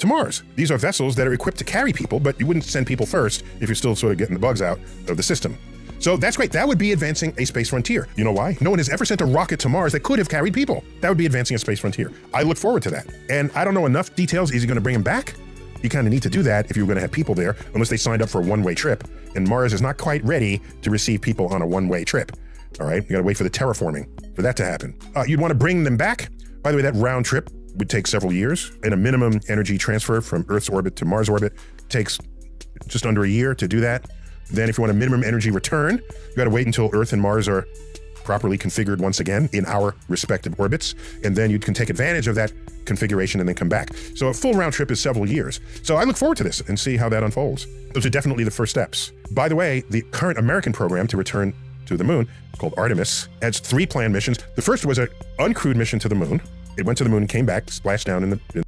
to Mars. These are vessels that are equipped to carry people, but you wouldn't send people first if you're still sort of getting the bugs out of the system. So that's great. That would be advancing a space frontier. You know why? No one has ever sent a rocket to Mars that could have carried people. That would be advancing a space frontier. I look forward to that. And I don't know enough details. Is he going to bring him back? You kind of need to do that if you're going to have people there, unless they signed up for a one way trip. And Mars is not quite ready to receive people on a one way trip. All right, you got to wait for the terraforming for that to happen. Uh, you'd want to bring them back. By the way, that round trip would take several years, and a minimum energy transfer from Earth's orbit to Mars orbit takes just under a year to do that. Then, if you want a minimum energy return, you got to wait until Earth and Mars are properly configured once again in our respective orbits, and then you can take advantage of that configuration and then come back. So a full round trip is several years. So I look forward to this and see how that unfolds. Those are definitely the first steps. By the way, the current American program to return to the moon, called Artemis, has three planned missions. The first was an uncrewed mission to the moon. It went to the moon, came back, splashed down in the, in